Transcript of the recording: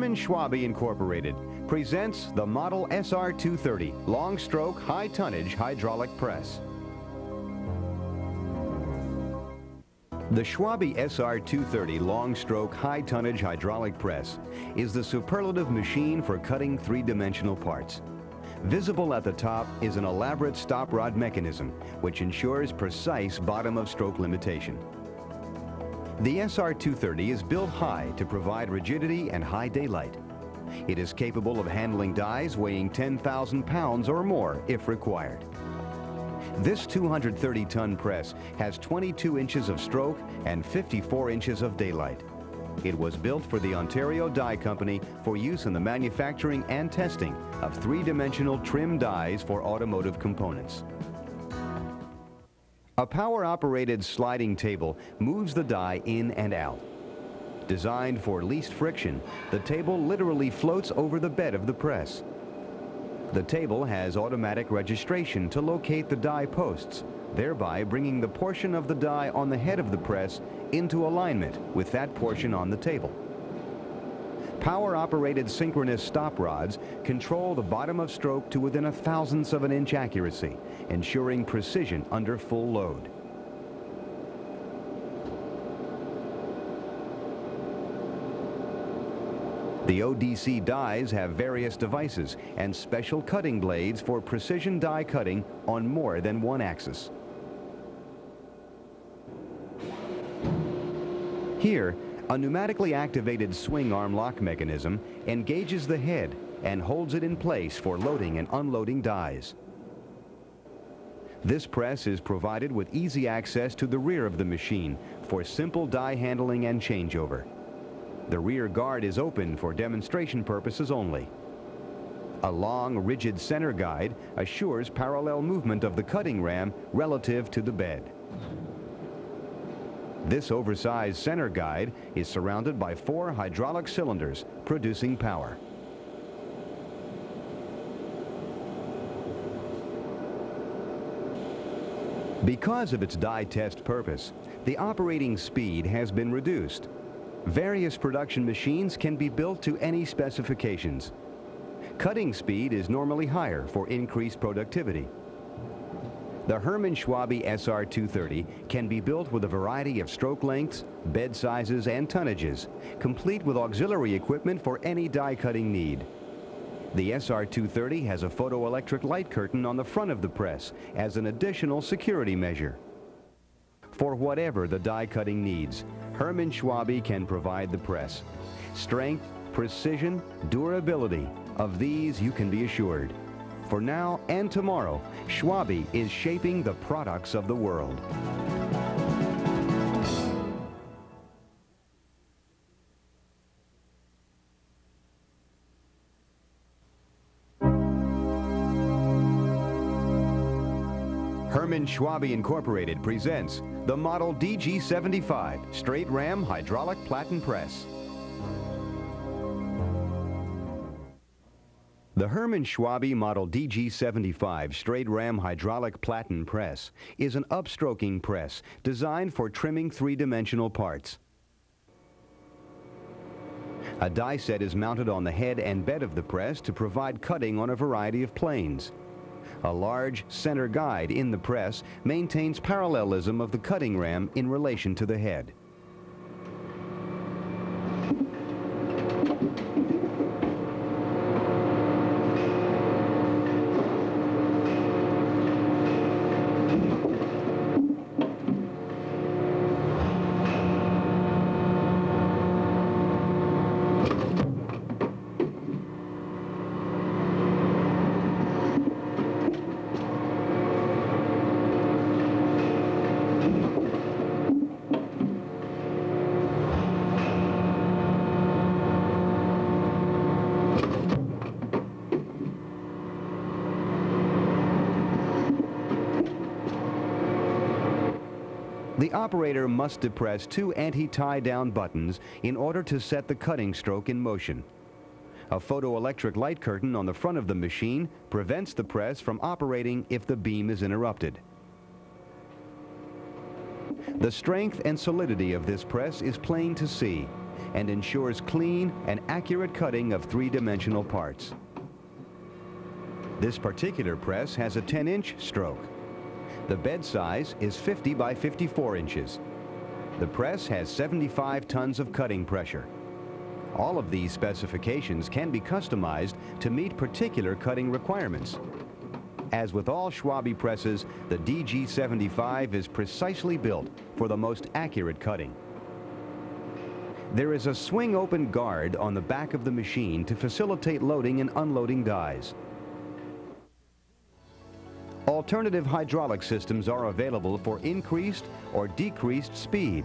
Herman Schwabe Incorporated presents the Model SR230 long stroke high tonnage hydraulic press. The Schwabe SR230 long stroke high tonnage hydraulic press is the superlative machine for cutting three-dimensional parts. Visible at the top is an elaborate stop rod mechanism which ensures precise bottom of stroke limitation. The SR-230 is built high to provide rigidity and high daylight. It is capable of handling dies weighing 10,000 pounds or more if required. This 230-ton press has 22 inches of stroke and 54 inches of daylight. It was built for the Ontario Die Company for use in the manufacturing and testing of three-dimensional trim dies for automotive components. A power-operated sliding table moves the die in and out. Designed for least friction, the table literally floats over the bed of the press. The table has automatic registration to locate the die posts, thereby bringing the portion of the die on the head of the press into alignment with that portion on the table. Power-operated synchronous stop rods control the bottom of stroke to within a thousandth of an inch accuracy, ensuring precision under full load. The ODC dies have various devices and special cutting blades for precision die cutting on more than one axis. Here, a pneumatically activated swing arm lock mechanism engages the head and holds it in place for loading and unloading dies. This press is provided with easy access to the rear of the machine for simple die handling and changeover. The rear guard is open for demonstration purposes only. A long, rigid center guide assures parallel movement of the cutting ram relative to the bed. This oversized center guide is surrounded by four hydraulic cylinders producing power. Because of its die test purpose, the operating speed has been reduced. Various production machines can be built to any specifications. Cutting speed is normally higher for increased productivity. The Herman Schwabe SR230 can be built with a variety of stroke lengths, bed sizes, and tonnages, complete with auxiliary equipment for any die cutting need. The SR230 has a photoelectric light curtain on the front of the press as an additional security measure. For whatever the die cutting needs, Herman Schwabe can provide the press. Strength, precision, durability, of these you can be assured. For now and tomorrow, Schwabe is shaping the products of the world. Herman Schwabe Incorporated presents the Model DG75 Straight Ram Hydraulic Platen Press. The Herman Schwabe Model DG75 straight ram hydraulic platen press is an upstroking press designed for trimming three-dimensional parts. A die set is mounted on the head and bed of the press to provide cutting on a variety of planes. A large center guide in the press maintains parallelism of the cutting ram in relation to the head. The operator must depress two anti-tie down buttons in order to set the cutting stroke in motion. A photoelectric light curtain on the front of the machine prevents the press from operating if the beam is interrupted. The strength and solidity of this press is plain to see. and ensures clean and accurate cutting of three-dimensional parts. This particular press has a 10-inch stroke. The bed size is 50 by 54 inches. The press has 75 tons of cutting pressure. All of these specifications can be customized to meet particular cutting requirements. As with all Schwabe presses, the DG75 is precisely built for the most accurate cutting. There is a swing open guard on the back of the machine to facilitate loading and unloading dies. Alternative hydraulic systems are available for increased or decreased speed